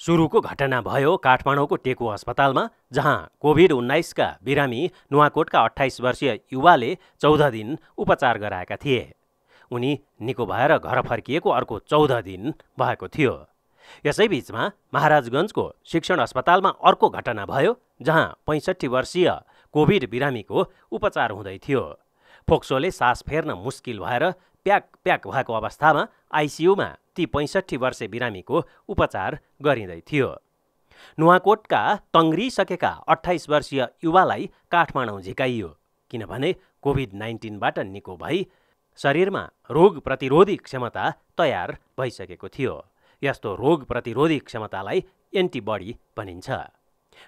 सुरुको घटना भयो काठमाडौँको टेकु अस्पतालमा जहाँ कोभिड उन्नाइसका बिरामी नुवाकोटका अठाइस वर्षीय युवाले चौध दिन उपचार गराएका थिए। उनी निको भएर घर फर्किएको अर्को चौध दिन भएको थियो। यसैबीचमा महाराजगञ्जको शिक्षण अस्पतालमा अर्को घटना भयो जहाँ पैँसठी वर्षीय कोभिड बिरामीको उपचार हुँदै थियो। फोक्सोले सास फेर्न मुस्किल भएर प्याक प्याक भएको अवस्थामा आइसियुमा ती पैँसठी वर्षे बिरामीको उपचार गरिँदै थियो। नुवाकोटका तङ्ग्रिसकेका अठाइस वर्षीय युवालाई काठमाडौँ झिकाइयो किनभने कोभिड नाइन्टिनबाट निको भई शरीरमा रोग प्रतिरोधी क्षमता तयार भइसकेको थियो। यस्तो रोग प्रतिरोधी क्षमतालाई एन्टिबडी भनिन्छ।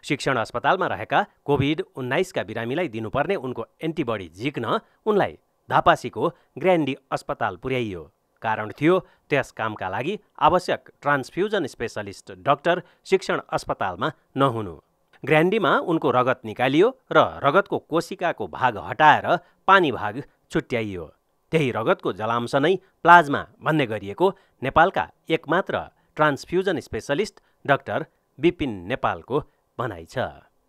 शिक्षण अस्पतालमा रहेका कोभिड उन्नाइसका बिरामीलाई दिनुपर्ने उनको एन्टिबडी झिक्न उनलाई धापासीको ग्रान्डी अस्पताल पुर्याइयो। कारण थियो। त्यस कामका लागि आवश्यक ट्रान्सफ्युजन स्पेसलिस्ट डाक्टर शिक्षण अस्पतालमा नहुनु। ग्रान्डीमा उनको रगत निकालियो र रगतको कोशिकाको भाग हटाएर पानी भाग छुट्याइयो। त्यही रगतको जलांश नै प्लाज्मा भन्ने गरिएको नेपालका एकमात्र ट्रान्सफ्युजन स्पेसलिस्ट डाक्टर विपिन नेपालको भनाइ छ।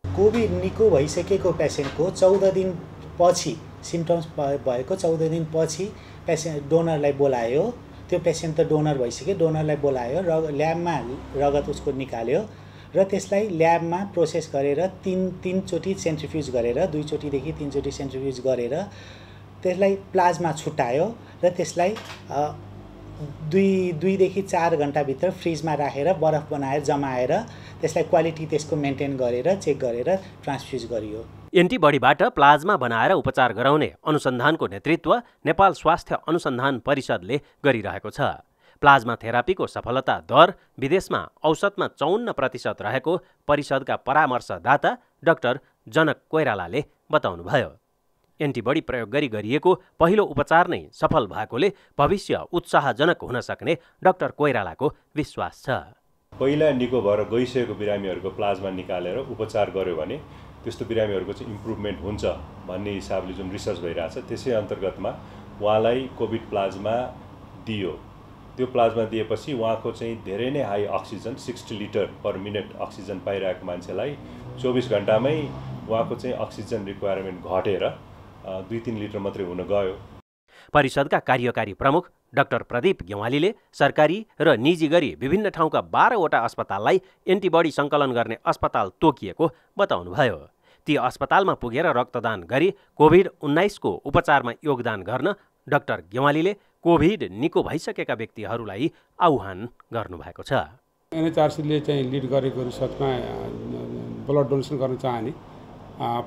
कोभिड निको भइसकेको पेसेन्टको चौध दिनपछि सिम्टम्स भएको चौध दिनपछि पेसेन्ट डोनरलाई बोलायो। त्यो पेसेन्ट त डोनर भइसक्यो डोनरलाई बोलायो र ल्याबमा रगत उसको निकाल्यो र त्यसलाई ल्याबमा प्रोसेस गरेर तिन तिनचोटि सेन्ट्रिफ्युज गरेर दुईचोटिदेखि तिनचोटि सेन्ट्रिफ्युज गरेर त्यसलाई प्लाज्मा छुट्यायो र त्यसलाई दुई दुईदेखि चार घन्टाभित्र फ्रिजमा राखेर बरफ बनाएर जमाएर त्यसलाई क्वालिटी त्यसको मेन्टेन गरेर चेक गरेर ट्रान्सफ्युज गरियो। एन्टिबडीबाट प्लाज्मा बनाएर उपचार गराउने अनुसन्धानको नेतृत्व नेपाल स्वास्थ्य अनुसन्धान परिषदले गरिरहेको छ। प्लाज्मा थेरापीको सफलता दर विदेशमा औसतमा चौन्न प्रतिशत रहेको परिषदका परामर्शदाता डाक्टर जनक कोइरालाले बताउनुभयो। एन्टिबडी प्रयोग गरी गरिएको पहिलो उपचार नै सफल भएकोले भविष्य उत्साहजनक हुन सक्ने डाक्टर कोइरालाको विश्वास छ। पहिला निको भएर गइसकेको बिरामीहरूको प्लाज्मा निकालेर उपचार गर्यो भने त्यस्तो बिरामीहरूको चाहिँ इम्प्रुभमेन्ट हुन्छ भन्ने हिसाबले जुन रिसर्च भइरहेछ त्यसै अन्तर्गतमा उहाँलाई कोभिड प्लाज्मा दियो। त्यो प्लाज्मा दिएपछि उहाँको चाहिँ धेरै नै high oxygen sixty litre per minute oxygen पाइरहेको मान्छेलाई चौबिस घन्टामै उहाँको चाहिँ अक्सिजन रिक्वायरमेन्ट घटेर दुई तिन लिटर मात्रै हुन गयो। परिषदका कार्यकारी प्रमुख डाक्टर प्रदीप गेवालीले सरकारी र निजी गरी विभिन्न ठाउँका बाह्रवटा अस्पताललाई एन्टिबडी सङ्कलन गर्ने अस्पताल तोकिएको बताउनुभयो। ती अस्पतालमा पुगेर रक्तदान गरी कोभिड उन्नाइसको उपचारमा योगदान गर्न डाक्टर गेवालीले कोभिड निको भइसकेका व्यक्तिहरूलाई आह्वान गर्नुभएको छ। एनएचआरसीले चाहिँ लिड गरेको रिसर्चमा ब्लड डोनेसन गर्न चाहने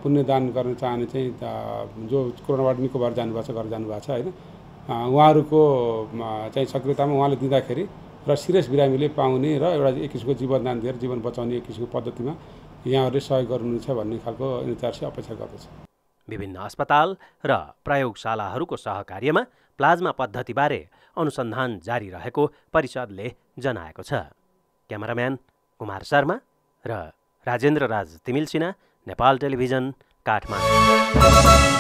पुण्यदान गर्न चाहने चाहिँ जो कोरोनाबाट निको भएर जानुभएको छ घर जानुभएको छ होइन। उहाँहरूको चाहिँ सक्रियतामा उहाँले दिँदाखेरि र सिरियस बिरामीले पाउने र एउटा एक किसिमको जीवनदान दिएर जीवन बचाउने एक किसिमको पद्धतिमा यहाँहरूले सहयोग गर्नुहुन्छ भन्ने खालको एनएचआरसी अपेक्षा गर्दछ। विभिन्न अस्पताल र प्रयोगशालाहरूको सहकार्यमा प्लाज्मा पद्धतिबारे अनुसन्धान जारी रहेको परिषदले जनाएको छ। क्यामेराम्यान कुमार शर्मा र राजेन्द्र राज तिमिल सिन्हा नेपाल टेलिभिजन काठमाडौँ।